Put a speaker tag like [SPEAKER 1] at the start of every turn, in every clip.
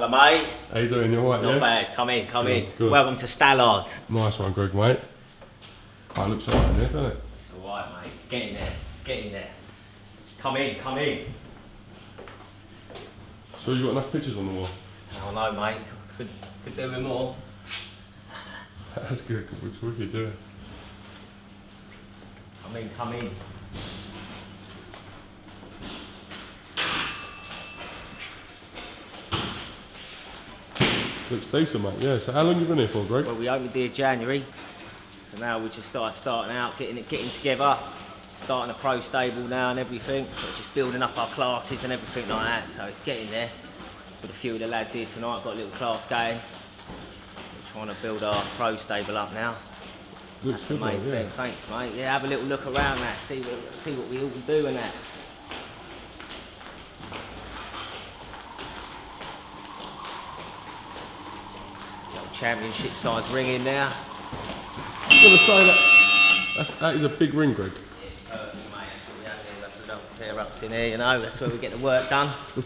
[SPEAKER 1] Hello, mate.
[SPEAKER 2] How you doing? You alright,
[SPEAKER 1] Not
[SPEAKER 2] yeah?
[SPEAKER 1] bad. Come in, come in.
[SPEAKER 2] good.
[SPEAKER 1] Welcome to Stallards.
[SPEAKER 2] Nice one, Gregg, mate. Oh, it looks alright in there, doesn't it?
[SPEAKER 1] It's alright, mate. It's getting there. It's getting there. Come in, come in.
[SPEAKER 2] So you got enough pictures on the wall?
[SPEAKER 1] Oh no, mate. Could, could do with more.
[SPEAKER 2] That's good, which could do.
[SPEAKER 1] Come in, come in.
[SPEAKER 2] Looks decent, mate. Yeah, so how long you been here for, Gregg?
[SPEAKER 1] Well, we opened here January, so now we just start starting out, getting it, getting together, starting a pro stable now and everything. We're just building up our classes and everything like that. So it's getting there. With a few of the lads here tonight, got a little class going. We're trying to build our pro stable up now.
[SPEAKER 2] Looks
[SPEAKER 1] That's the main
[SPEAKER 2] mate, yeah.
[SPEAKER 1] thing. Thanks, mate. Yeah, have a little look around that, see what see what we all do and that. Championship size ring in there.
[SPEAKER 2] I'm gonna say that, that's, that is a big ring, Gregg.
[SPEAKER 1] Perfect, mate. That's what we have here. That's what we tear ups in here, you know. That's where we get the work done.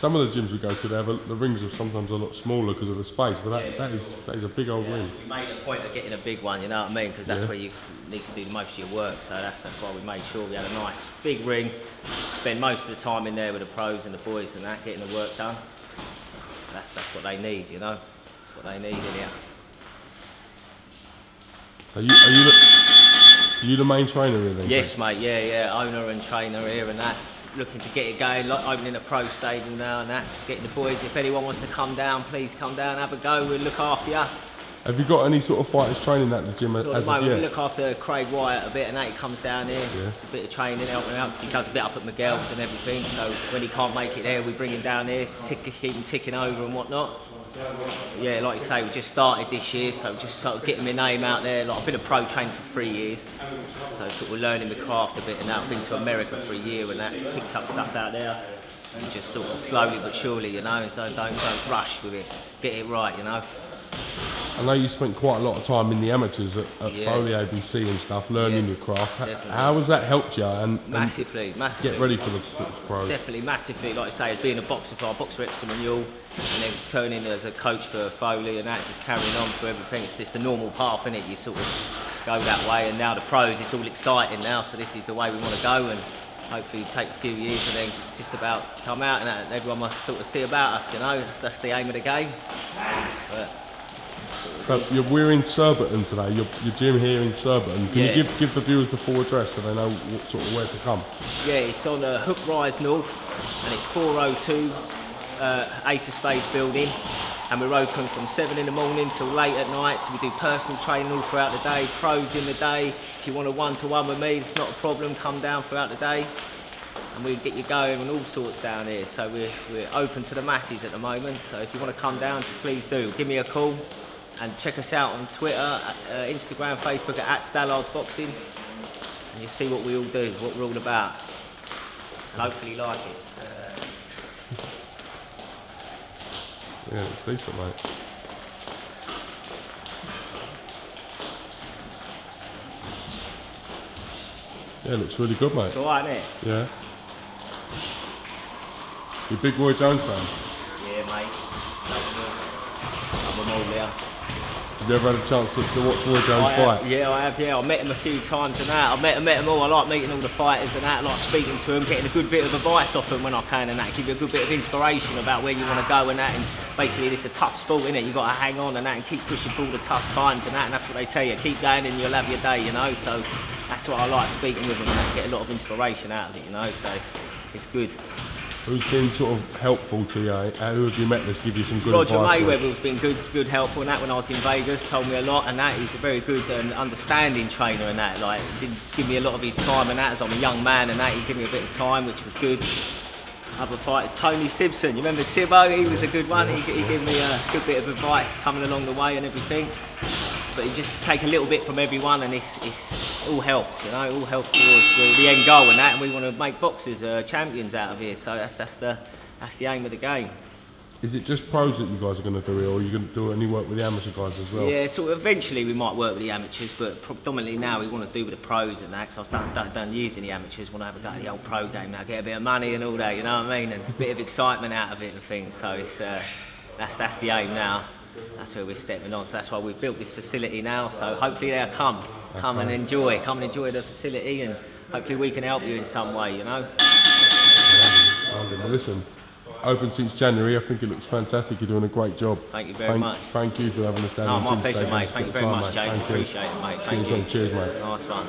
[SPEAKER 2] Some of the gyms we go to, they have a, the rings are sometimes a lot smaller because of the space, but that,
[SPEAKER 1] Yeah,
[SPEAKER 2] that is that is a big old
[SPEAKER 1] Yeah,
[SPEAKER 2] ring.
[SPEAKER 1] we made a point of getting a big one, you know what I mean? Because that's
[SPEAKER 2] Yeah.
[SPEAKER 1] where you need to do the most of your work. So that's, that's why we made sure we had a nice big ring. Spend most of the time in there with the pros and the boys and that, getting the work done. That's, that's what they need, you know? That's what they need in here.
[SPEAKER 2] Are you are you the, are you the main trainer here then?
[SPEAKER 1] Yes, mate, yeah, yeah. Owner and trainer here and that. Looking to get it going, like opening a pro stadium now and that. Getting the boys, if anyone wants to come down, please come down, have a go. We'll look after you.
[SPEAKER 2] Have you got any sort of fighters training at the gym as
[SPEAKER 1] Well,
[SPEAKER 2] of
[SPEAKER 1] the moment, we look after Craig Wyatt a bit, and that he comes down here,
[SPEAKER 2] Yeah.
[SPEAKER 1] a bit of training, helping out, he does a bit up at Miguel's and everything. So when he can't make it there, we bring him down here, tick, keep him ticking over and whatnot. Yeah, like you say, we just started this year, so just sort of getting my name out there. Like I've been a pro trainer for three years, so sort of learning the craft a bit. And now I've been to America for a year, and that picked up stuff out there. And just sort of slowly but surely, you know. So don't don't rush with it. Get it right, you know.
[SPEAKER 2] I know you spent quite a lot of time in the amateurs at, at
[SPEAKER 1] Yeah.
[SPEAKER 2] Foley ABC and stuff, learning
[SPEAKER 1] Yeah,
[SPEAKER 2] your craft.
[SPEAKER 1] Definitely.
[SPEAKER 2] How has that helped you and, and
[SPEAKER 1] Massively, massively.
[SPEAKER 2] get ready for the, for the pros?
[SPEAKER 1] Definitely, massively. Like I say, being a boxer for our boxer Epsom and Ewell, and then turning as a coach for Foley and that, just carrying on for everything. It's just the normal path, isn't it? You sort of go that way, and now the pros, it's all exciting now. So this is the way we want to go, and hopefully take a few years and then just about come out and everyone will sort of see about us. You know, that's, that's the aim of the game. But
[SPEAKER 2] So you're, we're in Surbiton today. Your, your gym here in Surbiton. Can
[SPEAKER 1] Yeah.
[SPEAKER 2] you give, give the viewers the full address so they know what sort of where to come?
[SPEAKER 1] Yeah, it's on uh, Hook Rise North, and it's 402 uh, Ace of Spades building. And we're open from 7 in the morning till late at night. So we do personal training all throughout the day, pros in the day. If you want a one to one with me, it's not a problem. Come down throughout the day. And we'll get you going on all sorts down here. So we're, we're open to the masses at the moment. So if you want to come down, please do. Give me a call and check us out on Twitter, uh, Instagram, Facebook at, at Stallards Boxing. And you'll see what we all do, what we're all about. And hopefully you like it.
[SPEAKER 2] Yeah, it's decent, mate. Yeah, it looks really good, mate.
[SPEAKER 1] It's alright, it?
[SPEAKER 2] Yeah. You big Roy Jones fan?
[SPEAKER 1] Yeah, mate. Love them all there.
[SPEAKER 2] You ever had a chance to, to watch Roy Jones
[SPEAKER 1] I have,
[SPEAKER 2] fight?
[SPEAKER 1] yeah, I have. Yeah, I met him a few times and that. I met, met them all. I like meeting all the fighters and that. I like speaking to them, getting a good bit of advice off them when I can and that. Give you a good bit of inspiration about where you want to go and that. And basically, it's a tough sport, isn't it? You got to hang on and that and keep pushing through all the tough times and that. And that's what they tell you. Keep going and you'll have your day, you know. So that's what I like speaking with them and that. Get a lot of inspiration out of it, you know. So it's, it's good.
[SPEAKER 2] Who's been sort of helpful to you? Uh, Who have you met that's give you some good advice?
[SPEAKER 1] Roger
[SPEAKER 2] advice?
[SPEAKER 1] Mayweather's been good, good helpful in that when I was in Vegas. Told me a lot, and that he's a very good and understanding trainer and that. Like, he didn't give me a lot of his time and that. As I'm a young man and that, he gave me a bit of time, which was good. Other fighters, Tony Sibson. You remember Sibbo? He was a good one. He, he gave me a good bit of advice coming along the way and everything. But you just take a little bit from everyone, and it's, it's all helps. You know, it all helps towards the, the end goal and that. And we want to make boxers uh, champions out of here. So that's that's the that's the aim of the game.
[SPEAKER 2] Is it just pros that you guys are going to do it, or are you going to do any work with the amateur guys as well?
[SPEAKER 1] Yeah, so eventually we might work with the amateurs, but predominantly now we want to do with the pros and that, because I've done, done, done years in the amateurs, want to have a go at the old pro game now, get a bit of money and all that, you know what I mean, and a bit of excitement out of it and things, so it's, uh, that's, that's the aim now. That's where we're stepping on, so that's why we've built this facility now, so hopefully they'll come, come and enjoy, come and enjoy the facility, and hopefully we can help you in some way, you know.
[SPEAKER 2] Well, listen, open since January. I think it looks fantastic. You're doing a great job.
[SPEAKER 1] Thank you very
[SPEAKER 2] thank,
[SPEAKER 1] much.
[SPEAKER 2] Thank you for having us down.
[SPEAKER 1] Oh,
[SPEAKER 2] no,
[SPEAKER 1] my pleasure, mate. Thank you very
[SPEAKER 2] time,
[SPEAKER 1] much. Jake. Appreciate it, mate. Thank
[SPEAKER 2] Cheers,
[SPEAKER 1] you.
[SPEAKER 2] on. Cheers, mate.
[SPEAKER 1] Nice one.